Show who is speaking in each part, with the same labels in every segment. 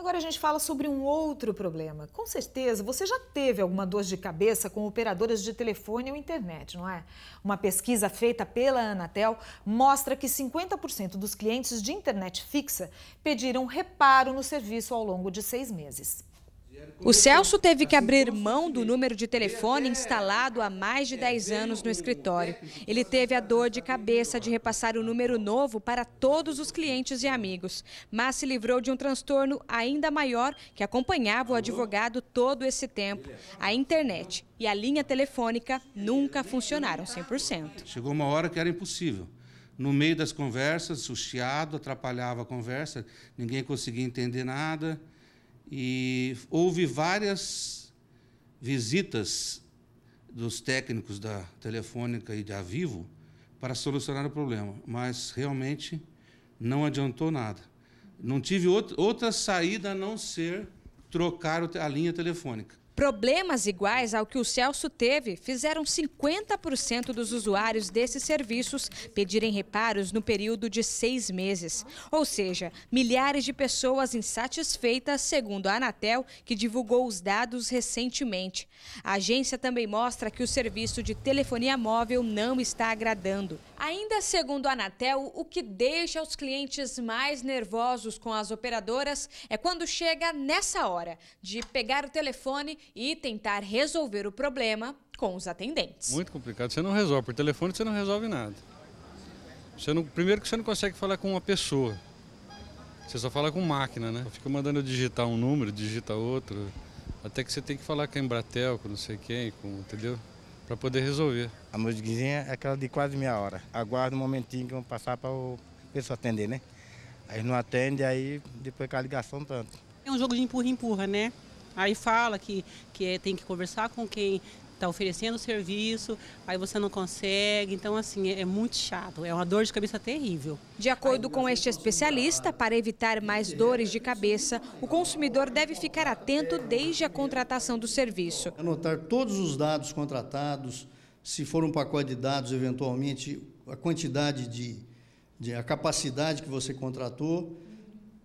Speaker 1: agora a gente fala sobre um outro problema. Com certeza você já teve alguma dor de cabeça com operadoras de telefone ou internet, não é? Uma pesquisa feita pela Anatel mostra que 50% dos clientes de internet fixa pediram reparo no serviço ao longo de seis meses.
Speaker 2: O Celso teve que abrir mão do número de telefone instalado há mais de 10 anos no escritório. Ele teve a dor de cabeça de repassar o número novo para todos os clientes e amigos, mas se livrou de um transtorno ainda maior que acompanhava o advogado todo esse tempo. A internet e a linha telefônica nunca funcionaram 100%.
Speaker 3: Chegou uma hora que era impossível. No meio das conversas, o chiado atrapalhava a conversa, ninguém conseguia entender nada. E houve várias visitas dos técnicos da Telefônica e da Vivo para solucionar o problema, mas realmente não adiantou nada. Não tive outra saída a não ser trocar a linha telefônica.
Speaker 2: Problemas iguais ao que o Celso teve fizeram 50% dos usuários desses serviços pedirem reparos no período de seis meses. Ou seja, milhares de pessoas insatisfeitas, segundo a Anatel, que divulgou os dados recentemente. A agência também mostra que o serviço de telefonia móvel não está agradando. Ainda segundo a Anatel, o que deixa os clientes mais nervosos com as operadoras é quando chega nessa hora de pegar o telefone e tentar resolver o problema com os atendentes.
Speaker 4: Muito complicado. Você não resolve por telefone, você não resolve nada. Você não, primeiro que você não consegue falar com uma pessoa. Você só fala com máquina, né? Fica mandando digitar um número, digita outro. Até que você tem que falar com a Embratel, com não sei quem, com, entendeu? Para poder resolver.
Speaker 5: A musiquinha é aquela de quase meia hora. Aguarda um momentinho que vão passar para o pessoa atender, né? Aí não atende, aí depois com a ligação tanto.
Speaker 6: É um jogo de empurra-empurra, né? Aí fala que, que é, tem que conversar com quem está oferecendo o serviço, aí você não consegue. Então, assim, é, é, muito chato, é uma dor de cabeça terrível.
Speaker 2: De acordo com este especialista, para evitar mais dores de cabeça, o consumidor deve ficar atento desde a contratação do serviço.
Speaker 7: Anotar todos os dados contratados, se for um pacote de dados, eventualmente, a quantidade de, de a capacidade que você contratou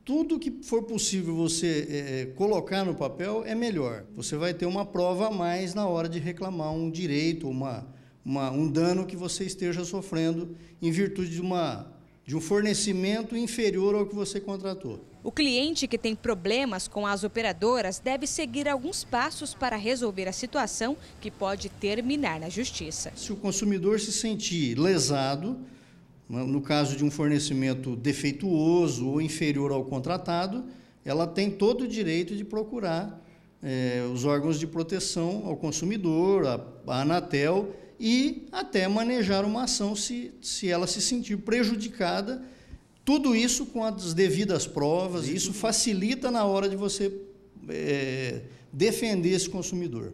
Speaker 7: tudo que for possível você é, colocar no papel é melhor. Você vai ter uma prova a mais na hora de reclamar um direito, uma, uma, um dano que você esteja sofrendo em virtude de, uma, de um fornecimento inferior ao que você contratou.
Speaker 2: O cliente que tem problemas com as operadoras deve seguir alguns passos para resolver a situação que pode terminar na justiça.
Speaker 7: Se o consumidor se sentir lesado, no caso de um fornecimento defeituoso ou inferior ao contratado, ela tem todo o direito de procurar é, os órgãos de proteção ao consumidor, a, a, Anatel, e até manejar uma ação se, se ela se sentir prejudicada. Tudo isso com as devidas provas, isso facilita na hora de você é, defender esse consumidor.